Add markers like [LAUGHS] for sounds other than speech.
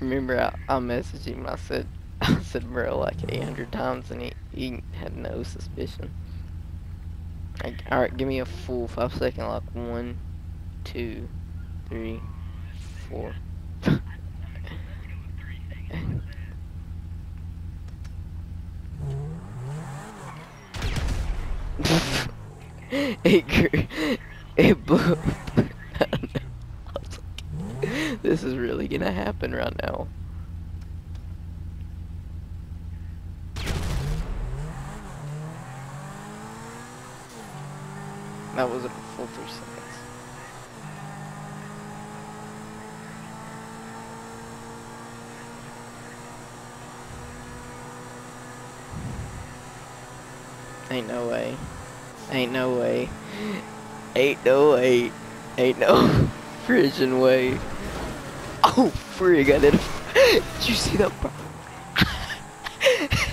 remember I, I messaged him. I said, [LAUGHS] I said, bro, like 800 times, and he, he had no suspicion. Like, all right, give me a full five second, like one, two, three, four. [LAUGHS] it grew, it blew. up. I was like, this is really gonna happen right now. That wasn't a full three seconds. Ain't no way. Ain't no way. Ain't no way. Ain't no [LAUGHS] friggin' way. Oh, frig, I did. Did you see that? [LAUGHS]